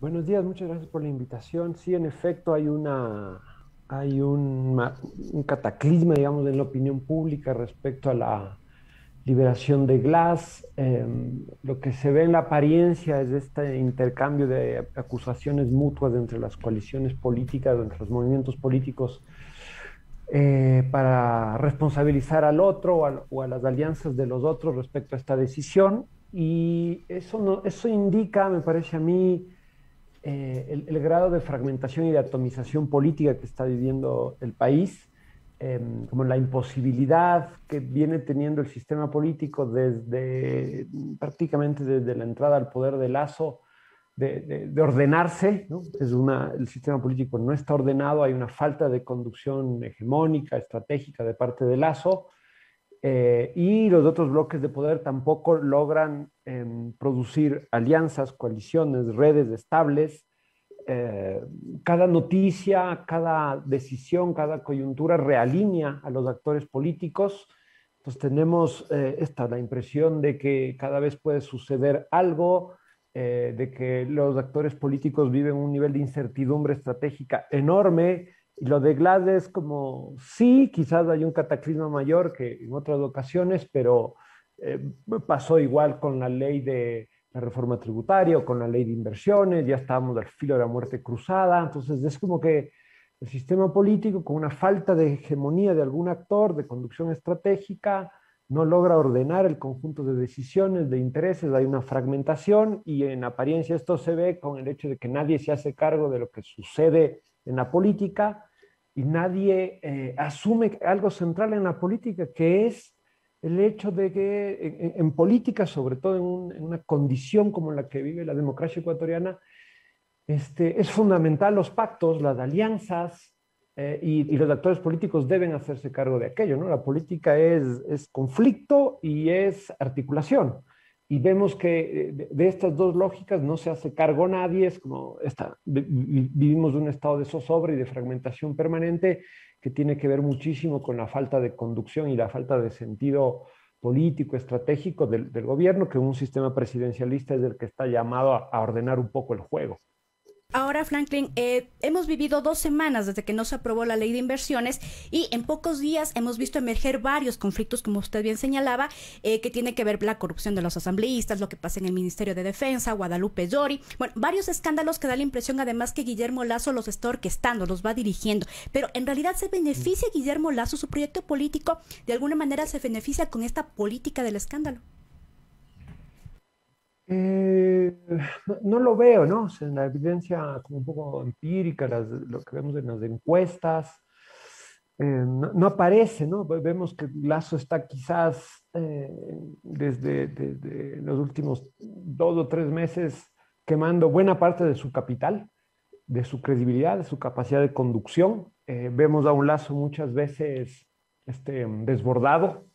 Buenos días, muchas gracias por la invitación. Sí, en efecto, hay una hay un, un cataclisma, digamos, en la opinión pública respecto a la liberación de Glass. Em, lo que se ve en la apariencia es este intercambio de acusaciones mutuas entre las coaliciones políticas, entre los movimientos políticos, eh, para responsabilizar al otro o a, las alianzas de los otros respecto a esta decisión. Y eso, no, eso indica, me parece a mí, eh, el, grado de fragmentación y de atomización política que está viviendo el país, em, como la imposibilidad que viene teniendo el sistema político desde prácticamente desde la entrada al poder de Lazo, de, ordenarse, es una, el sistema político no está ordenado, hay una falta de conducción hegemónica, estratégica de parte de Lazo, eh, y los otros bloques de poder tampoco logran em, producir alianzas, coaliciones, redes estables. Eh, cada noticia, cada decisión, cada coyuntura realinea a los actores políticos. Entonces tenemos eh, esta, la impresión de que cada vez puede suceder algo, de que los actores políticos viven un nivel de incertidumbre estratégica enorme, y lo de Glass es como, sí, quizás hay un cataclismo mayor que en otras ocasiones, pero eh, pasó igual con la ley de la reforma tributaria o con la ley de inversiones, ya estábamos al filo de la muerte cruzada, entonces es como que el sistema político con una falta de hegemonía de algún actor, de conducción estratégica, no logra ordenar el conjunto de decisiones, de intereses, hay una fragmentación y en apariencia esto se ve con el hecho de que nadie se hace cargo de lo que sucede en la política y nadie eh, asume algo central en la política, que es el hecho de que en, política, sobre todo en, una condición como la que vive la democracia ecuatoriana, este, es fundamental los pactos, las alianzas, eh, y, los actores políticos deben hacerse cargo de aquello. ¿no? La política es, es conflicto y es articulación y vemos que eh, de, estas dos lógicas no se hace cargo nadie, es como esta, vivimos un estado de zozobra y de fragmentación permanente que tiene que ver muchísimo con la falta de conducción y la falta de sentido político, estratégico del, gobierno, que un sistema presidencialista es el que está llamado a ordenar un poco el juego. Ahora, Franklin, eh, hemos vivido dos semanas desde que no se aprobó la ley de inversiones y en pocos días hemos visto emerger varios conflictos, como usted bien señalaba, eh, que tiene que ver la corrupción de los asambleístas, lo que pasa en el Ministerio de Defensa, Guadalupe Llori, bueno, varios escándalos que da la impresión además que Guillermo Lazo los está orquestando, los va dirigiendo, pero en realidad se beneficia Guillermo Lazo, su proyecto político, de alguna manera se beneficia con esta política del escándalo. Eh, no, lo veo, ¿no? en la evidencia como un poco empírica, lo que vemos en las encuestas, eh, no, aparece, ¿no? Vemos que Lazo está quizás eh, desde, los últimos dos o tres meses quemando buena parte de su capital, de su credibilidad, de su capacidad de conducción. vemos a un Lazo muchas veces este, desbordado.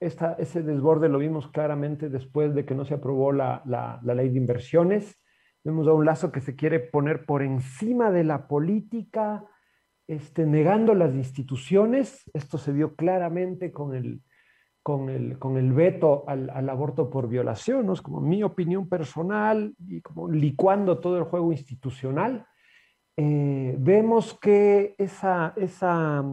Ese desborde lo vimos claramente después de que no se aprobó la, ley de inversiones. Vemos a un lazo que se quiere poner por encima de la política, este, negando las instituciones. Esto se vio claramente con el, con el, con el veto al, aborto por violación, ¿no? es como mi opinión personal y como licuando todo el juego institucional. Eh, vemos que esa, esa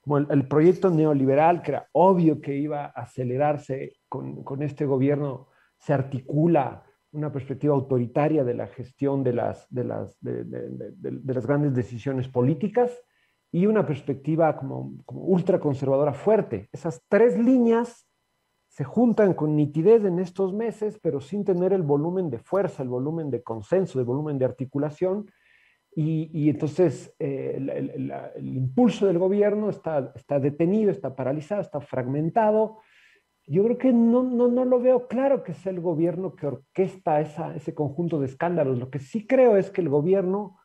como el, proyecto neoliberal, que era obvio que iba a acelerarse con, con, este gobierno, se articula una perspectiva autoritaria de la gestión de las, de las, de, las grandes decisiones políticas y una perspectiva como, como ultraconservadora fuerte. Esas tres líneas se juntan con nitidez en estos meses, pero sin tener el volumen de fuerza, el volumen de consenso, el volumen de articulación y, entonces eh, el, impulso del gobierno está, está detenido, está paralizado, está fragmentado. Yo creo que no, no, no lo veo claro que sea el gobierno que orquesta esa, ese conjunto de escándalos. Lo que sí creo es que el gobierno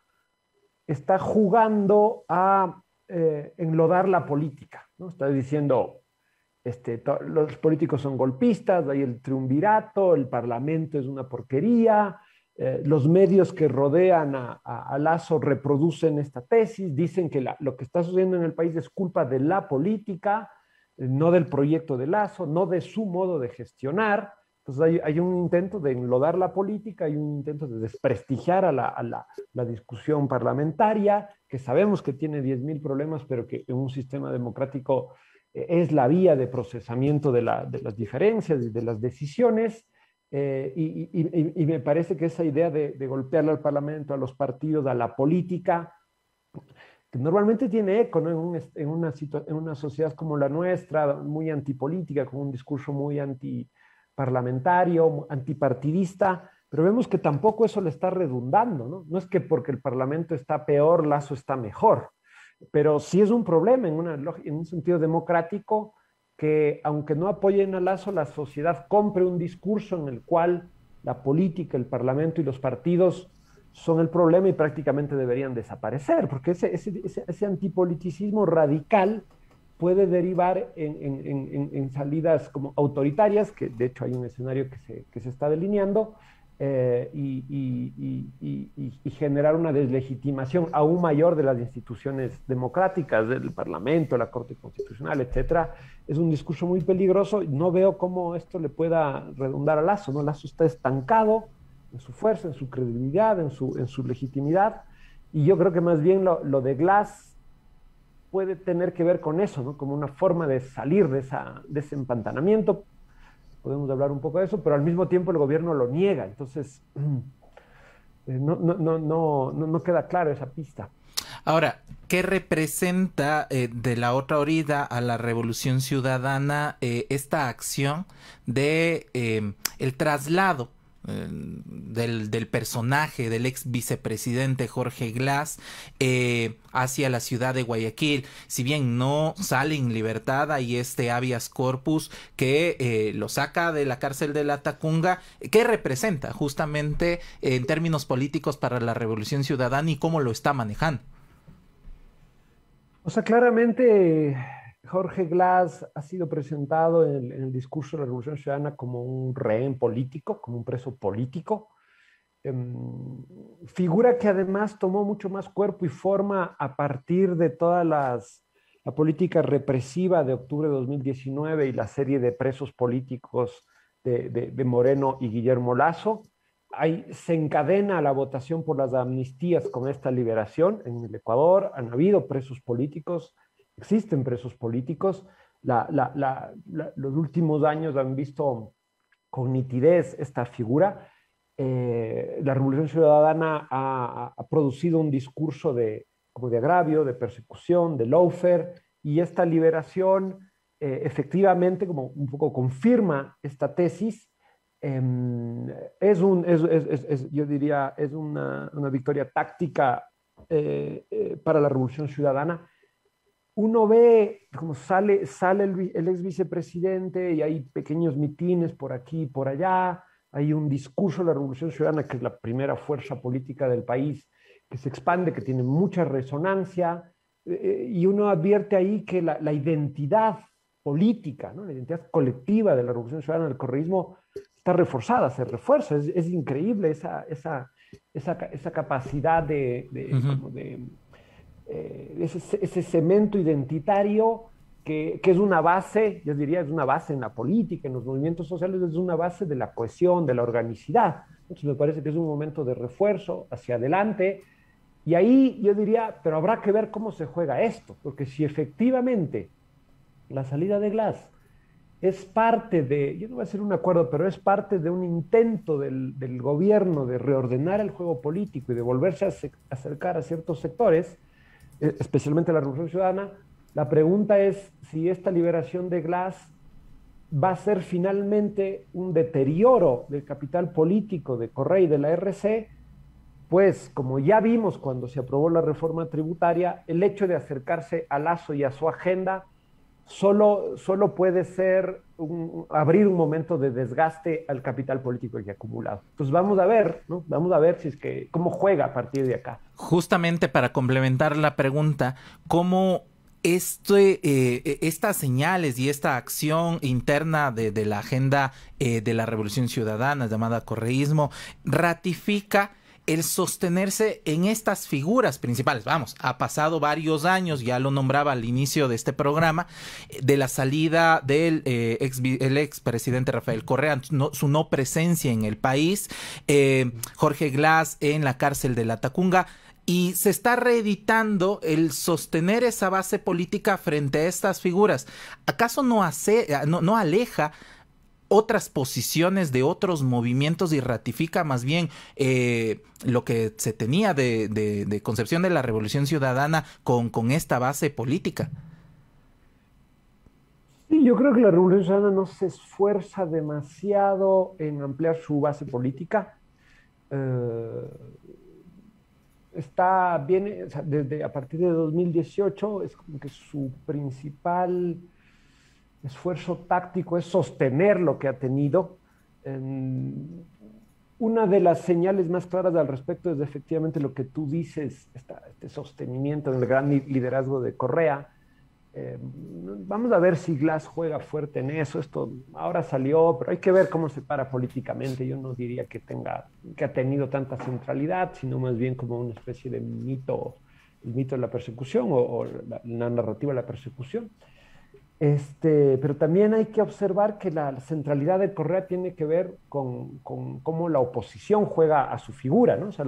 está jugando a eh, enlodar la política. ¿no? Está diciendo, este, los políticos son golpistas, hay el triunvirato, el parlamento es una porquería, eh, los medios que rodean a, Lazo reproducen esta tesis, dicen que lo que está sucediendo en el país es culpa de la política, eh, no del proyecto de Lazo, no de su modo de gestionar. Entonces hay, un intento de enlodar la política, hay un intento de desprestigiar a la, discusión parlamentaria, que sabemos que tiene 10.000 problemas, pero que en un sistema democrático eh, es la vía de procesamiento de, las diferencias y de las decisiones. Eh, y, me parece que esa idea de, de, golpearle al Parlamento, a los partidos, a la política, que normalmente tiene eco en, una, en una sociedad como la nuestra, muy antipolítica, con un discurso muy anti parlamentario, antipartidista, pero vemos que tampoco eso le está redundando, ¿no? No es que porque el Parlamento está peor, Lazo está mejor, pero sí es un problema en, en un sentido democrático que aunque no apoyen a Lazo, la sociedad compre un discurso en el cual la política, el Parlamento y los partidos son el problema y prácticamente deberían desaparecer, porque ese, ese, ese antipoliticismo radical puede derivar en, salidas como autoritarias, que de hecho hay un escenario que se, que se está delineando, eh, y, generar una deslegitimación aún mayor de las instituciones democráticas, del Parlamento, la Corte Constitucional, etcétera, es un discurso muy peligroso. No veo cómo esto le pueda redundar a Lazo. ¿no? Lazo está estancado en su fuerza, en su credibilidad, en su, legitimidad. Y yo creo que más bien lo, de Glass puede tener que ver con eso. Como una forma de salir de, de ese empantanamiento. Podemos hablar un poco de eso, pero al mismo tiempo el gobierno lo niega. Entonces, eh, no, no, no, no, queda claro esa pista. Ahora, ¿qué representa eh, de la otra orilla a la revolución ciudadana eh, esta acción de el traslado del, del, personaje del ex vicepresidente Jorge Glass eh, hacia la ciudad de Guayaquil. Si bien no sale en libertad, hay este habeas corpus que eh, lo saca de la cárcel de la Tacunga. ¿Qué representa justamente en términos políticos para la revolución ciudadana y cómo lo está manejando? O sea, claramente Jorge Glass ha sido presentado en el, discurso de la Revolución Ciudadana como un rehén político, como un preso político. Em, figura que además tomó mucho más cuerpo y forma a partir de toda la política represiva de octubre de 2019 y la serie de presos políticos de, Moreno y Guillermo Lazo. Ahí se encadena la votación por las amnistías con esta liberación. En el Ecuador han habido presos políticos existen presos políticos. los últimos años han visto con nitidez esta figura. Eh, la Revolución Ciudadana ha, producido un discurso de, como de agravio, de persecución, de lawfare, y esta liberación eh, efectivamente como un poco confirma esta tesis. Em, es, un, yo diría, es una, una victoria táctica eh, para la Revolución Ciudadana uno ve cómo sale, sale el, ex vicepresidente y hay pequeños mitines por aquí y por allá, hay un discurso de la Revolución Ciudadana, que es la primera fuerza política del país, que se expande, que tiene mucha resonancia, eh, y uno advierte ahí que la, identidad política, ¿no? la identidad colectiva de la Revolución Ciudadana del correísmo está reforzada, se refuerza, es, increíble esa, esa, esa, capacidad de, de eh, ese, cemento identitario que, es una base, yo diría, es una base en la política, en los movimientos sociales, es una base de la cohesión, de la organicidad. Entonces me parece que es un momento de refuerzo hacia adelante. Y ahí yo diría, pero habrá que ver cómo se juega esto, porque si efectivamente la salida de Glass es parte de, yo no voy a hacer un acuerdo, pero es parte de un intento del, del gobierno de reordenar el juego político y de volverse a acercar a ciertos sectores, especialmente la Revolución Ciudadana, la pregunta es si esta liberación de Glass va a ser finalmente un deterioro del capital político de Correa y de la RC, pues como ya vimos cuando se aprobó la reforma tributaria, el hecho de acercarse a Lazo y a su agenda solo, solo puede ser abrir un momento de desgaste al capital político que ha acumulado. Entonces vamos a ver, ¿no? Vamos a ver si es que cómo juega a partir de acá. Justamente para complementar la pregunta, ¿cómo este, eh, estas señales y esta acción interna de, la agenda eh, de la Revolución Ciudadana llamada correísmo ratifica el sostenerse en estas figuras principales. Vamos, ha pasado varios años, ya lo nombraba al inicio de este programa, de la salida del eh, ex, el expresidente Rafael Correa, su no presencia en el país, eh, Jorge Glass en la cárcel de la Tacunga. Y se está reeditando el sostener esa base política frente a estas figuras. ¿Acaso no, hace, no, no aleja otras posiciones de otros movimientos y ratifica más bien eh, lo que se tenía de, concepción de la revolución ciudadana con, con esta base política. Sí, yo creo que la revolución ciudadana no se esfuerza demasiado en ampliar su base política. Eh, está bien, desde a partir de 2018 es como que su principal esfuerzo táctico es sostener lo que ha tenido. una de las señales más claras al respecto es efectivamente lo que tú dices, este sostenimiento en el gran liderazgo de Correa. Eh, vamos a ver si Glass juega fuerte en eso. Esto ahora salió, pero hay que ver cómo se para políticamente. Yo no diría que tenga, que ha tenido tanta centralidad, sino más bien como una especie de mito, el mito de la persecución o, la, narrativa de la persecución. Este, pero también hay que observar que la centralidad de Correa tiene que ver con, cómo la oposición juega a su figura, ¿no? O sea,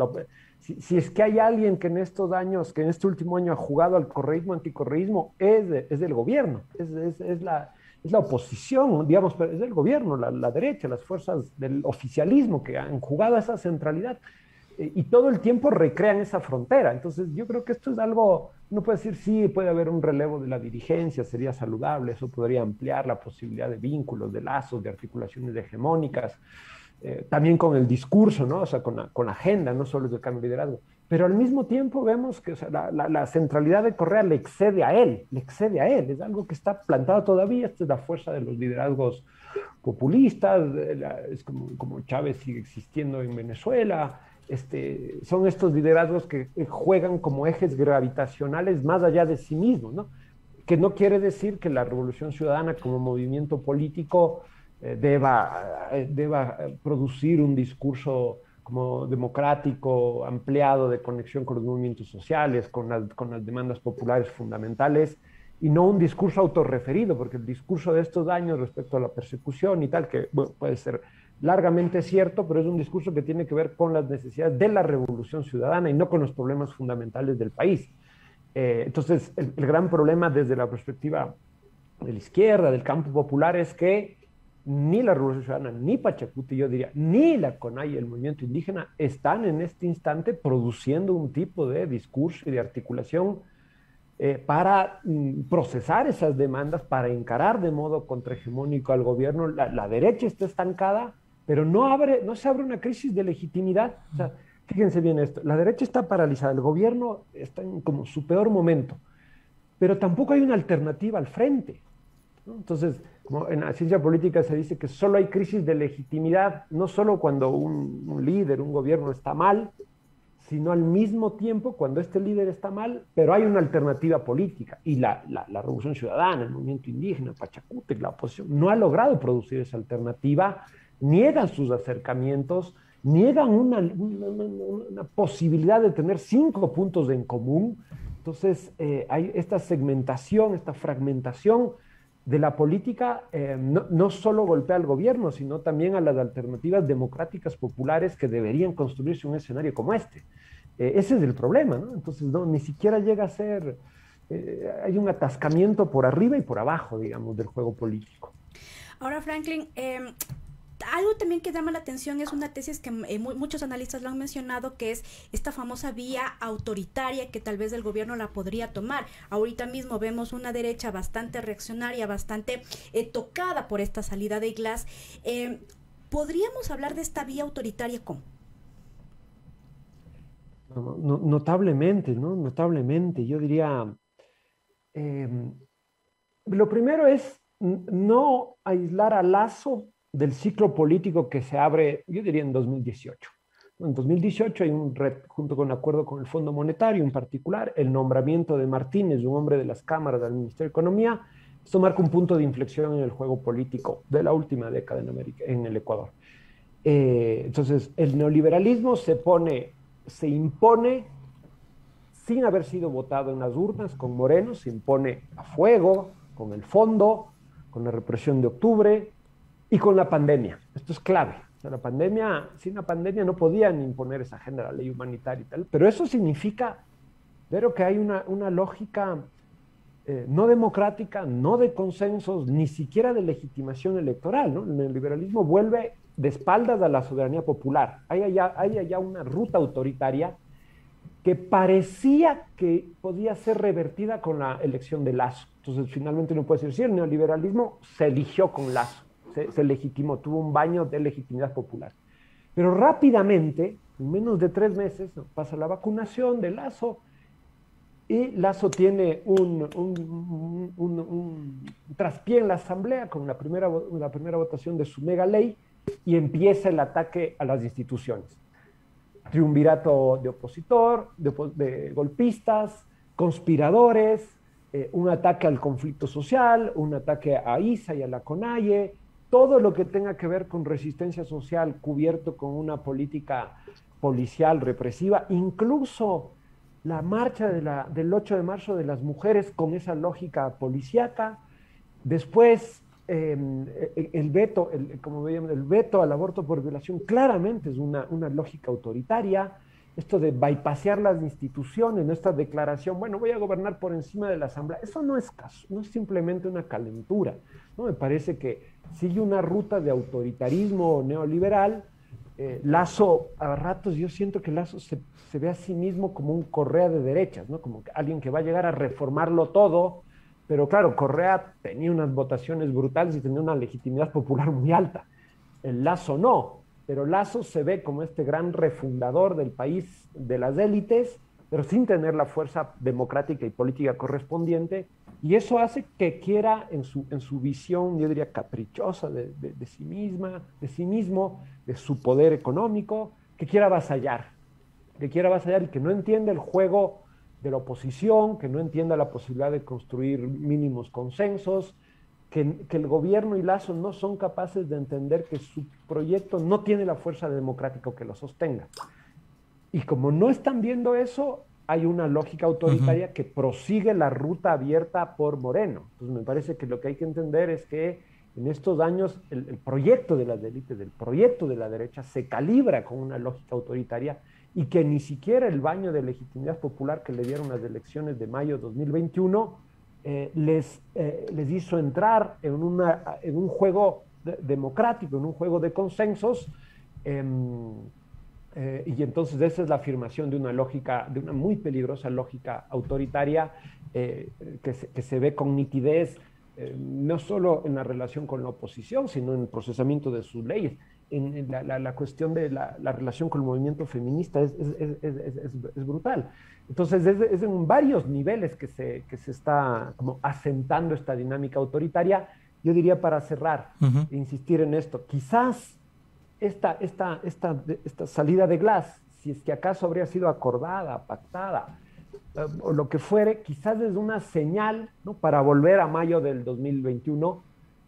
si, es que hay alguien que en estos años, que en este último año ha jugado al correísmo, anticorreísmo, es, es del gobierno, es, es, la, es la oposición, digamos, es del gobierno, la, la, derecha, las fuerzas del oficialismo que han jugado a esa centralidad y todo el tiempo recrean esa frontera. Entonces, yo creo que esto es algo, uno puede decir, sí, puede haber un relevo de la dirigencia, sería saludable, eso podría ampliar la posibilidad de vínculos, de lazos, de articulaciones hegemónicas, eh, también con el discurso, ¿no? O sea, con la, con agenda, no solo el cambio de liderazgo. Pero al mismo tiempo vemos que la, la, centralidad de Correa le excede a él, le excede a él, es algo que está plantado todavía, esta es la fuerza de los liderazgos populistas, es como, como Chávez sigue existiendo en Venezuela, este, son estos liderazgos que juegan como ejes gravitacionales más allá de sí mismos, ¿no? Que no quiere decir que la revolución ciudadana como movimiento político eh, deba, eh, deba producir un discurso como democrático, ampliado de conexión con los movimientos sociales, con las, con las demandas populares fundamentales, y no un discurso autorreferido, porque el discurso de estos años respecto a la persecución y tal, que puede ser largamente cierto, pero es un discurso que tiene que ver con las necesidades de la revolución ciudadana y no con los problemas fundamentales del país. Eh, entonces, el, gran problema desde la perspectiva de la izquierda, del campo popular, es que ni la Revolución Ciudadana, ni Pachacuti, yo diría, ni la CONAI, el movimiento indígena, están en este instante produciendo un tipo de discurso y de articulación eh, para mm, procesar esas demandas, para encarar de modo contrahegemónico al gobierno. la derecha está estancada, pero no, abre, no se abre una crisis de legitimidad. O fíjense bien esto, la derecha está paralizada, el gobierno está en como su peor momento, pero tampoco hay una alternativa al frente. Entonces, en la ciencia política se dice que solo hay crisis de legitimidad, no solo cuando un, líder, un gobierno está mal, sino al mismo tiempo cuando este líder está mal, pero hay una alternativa política. Y la, la, la Revolución Ciudadana, el movimiento indígena, Pachacútec, la oposición, no ha logrado producir esa alternativa niegan sus acercamientos, niegan una, posibilidad de tener cinco puntos en común. Entonces, eh, hay esta segmentación, esta fragmentación de la política, eh, no, solo golpea al gobierno, sino también a las alternativas democráticas populares que deberían construirse un escenario como este. Eh, ese es el problema, ¿no? Entonces, no, ni siquiera llega a ser, hay un atascamiento por arriba y por abajo, digamos, del juego político. Ahora, Franklin, em, algo también que llama la atención es una tesis que eh, muchos analistas lo han mencionado, que es esta famosa vía autoritaria que tal vez el gobierno la podría tomar. Ahorita mismo vemos una derecha bastante reaccionaria, bastante eh, tocada por esta salida de Glass. Eh, ¿Podríamos hablar de esta vía autoritaria cómo? notablemente, ¿no? Notablemente. Yo diría, em, lo primero es no aislar a Lazo del ciclo político que se abre, yo diría, en 2018. En 2018 hay un, junto con un acuerdo con el Fondo Monetario en particular, el nombramiento de Martínez, un hombre de las cámaras del Ministerio de Economía. Esto marca un punto de inflexión en el juego político de la última década en, el Ecuador. Eh, entonces, el neoliberalismo se pone se impone sin haber sido votado en las urnas con Moreno, se impone a fuego, con el fondo, con la represión de octubre y con la pandemia. Esto es clave. la pandemia, sin la pandemia no podían imponer esa agenda, la ley humanitaria y tal, pero eso significa, pero que hay una, una lógica eh, no democrática, no de consensos, ni siquiera de legitimación electoral. ¿no? El neoliberalismo vuelve de espaldas a la soberanía popular. Hay allá, hay allá una ruta autoritaria que parecía que podía ser revertida con la elección de Lazo. Entonces, finalmente uno puede decir, sí, el neoliberalismo se eligió con Lazo, se, legitimó, tuvo un baño de legitimidad popular. Pero rápidamente, en menos de tres meses, pasa la vacunación de Lazo. Y Lazo tiene un, un, traspié en la Asamblea con la primera, la primera votación de su mega ley y empieza el ataque a las instituciones. Triunvirato de opositor, de, golpistas, conspiradores, eh, un ataque al conflicto social, un ataque a ISA y a la CONAIE, todo lo que tenga que ver con resistencia social cubierto con una política policial represiva, incluso la marcha del 8 de marzo de las mujeres con esa lógica policíaca, después Em, e, el veto, el, como veíamos, el veto al aborto por violación claramente es una, una lógica autoritaria. Esto de bypasear las instituciones, nuestra declaración, bueno, voy a gobernar por encima de la Asamblea, eso no es caso, no es simplemente una calentura. ¿no? Me parece que sigue una ruta de autoritarismo neoliberal. Eh, Lazo, a ratos yo siento que Lazo se, se, ve a sí mismo como un correa de derechas, ¿no? como alguien que va a llegar a reformarlo todo, pero claro, Correa tenía unas votaciones brutales y tenía una legitimidad popular muy alta. El Lazo no, pero Lazo se ve como este gran refundador del país de las élites, pero sin tener la fuerza democrática y política correspondiente. Y eso hace que quiera, en su, en su visión, yo diría, caprichosa de, de sí misma, de sí mismo, de su poder económico, que quiera avasallar, que quiera avasallar y que no entiende el juego de la oposición, que no entienda la posibilidad de construir mínimos consensos, que, el gobierno y Lazo no son capaces de entender que su proyecto no tiene la fuerza democrática que lo sostenga. Y como no están viendo eso, hay una lógica autoritaria que prosigue la ruta abierta por Moreno. Entonces me parece que lo que hay que entender es que en estos años el, el proyecto de las élites, el proyecto de la derecha, se calibra con una lógica autoritaria y que ni siquiera el baño de legitimidad popular que le dieron las elecciones de mayo de 2021 eh, les, eh, les hizo entrar en, una, en un juego democrático, en un juego de consensos. Em, eh, y entonces esa es la afirmación de una lógica, de una muy peligrosa lógica autoritaria que se, que, se, ve con nitidez, no solo en la relación con la oposición, sino en el procesamiento de sus leyes en, la, cuestión de la, relación con el movimiento feminista es, brutal. Entonces, es, en varios niveles que se, que se está como asentando esta dinámica autoritaria. Yo diría para cerrar, insistir en esto, quizás esta, esta, esta, esta salida de Glass, si es que acaso habría sido acordada, pactada, eh, o lo que fuere, quizás es una señal ¿no? para volver a mayo del 2021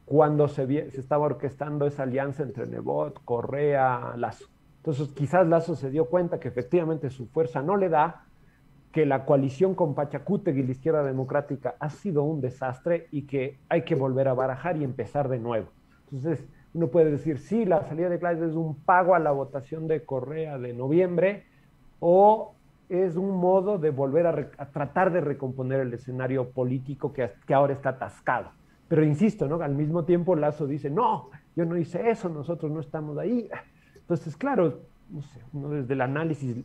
cuando se, se estaba orquestando esa alianza entre Nebot, Correa, Lazo. Entonces quizás Lazo se dio cuenta que efectivamente su fuerza no le da, que la coalición con Pachacutegui y la izquierda democrática ha sido un desastre y que hay que volver a barajar y empezar de nuevo. Entonces uno puede decir, sí, la salida de Claudio es un pago a la votación de Correa de noviembre o es un modo de volver a, tratar de recomponer el escenario político que, que ahora está atascado. Pero insisto, ¿no? Al mismo tiempo Lazo dice, no, yo no hice eso, nosotros no estamos ahí. Entonces, claro, no sé, uno desde el análisis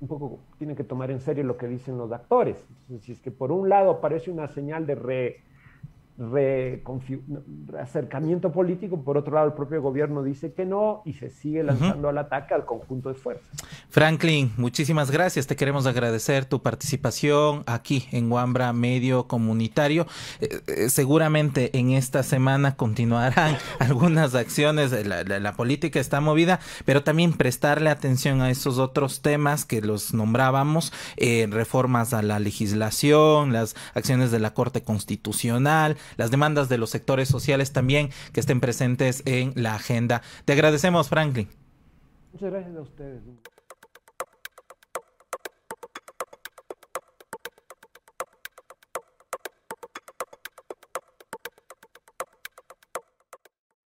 un poco tiene que tomar en serio lo que dicen los actores. Entonces, si es que por un lado aparece una señal de re, acercamiento político, por otro lado el propio gobierno dice que no y se sigue lanzando al ataque al conjunto de fuerzas. Franklin, muchísimas gracias, te queremos agradecer tu participación aquí en Wambra Medio Comunitario. Eh, eh, seguramente en esta semana continuarán algunas acciones, la, la, política está movida, pero también prestarle atención a esos otros temas que los nombrábamos, eh, reformas a la legislación, las acciones de la Corte Constitucional, las demandas de los sectores sociales también que estén presentes en la agenda. Te agradecemos, Franklin. Muchas gracias a ustedes.